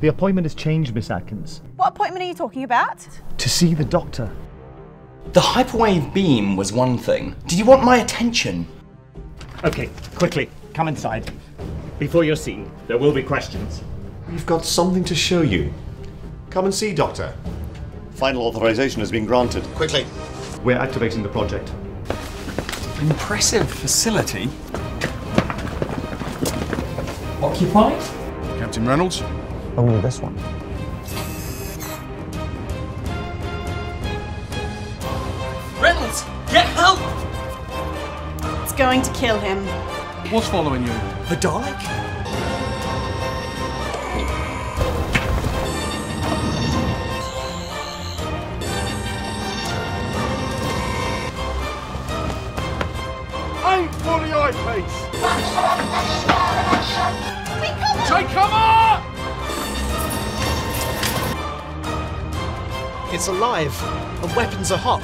The appointment has changed, Miss Atkins. What appointment are you talking about? To see the doctor. The hyperwave beam was one thing. Did you want my attention? Okay, quickly, come inside. Before you're seen, there will be questions. We've got something to show you. Come and see, Doctor. Final authorization has been granted. Quickly. We're activating the project. Impressive facility. Occupied? Captain Reynolds? Only this one. Reynolds, get help! It's going to kill him. What's following you? The Dalek? Aim for the eyepiece! Take cover! It's alive. The weapons are hot.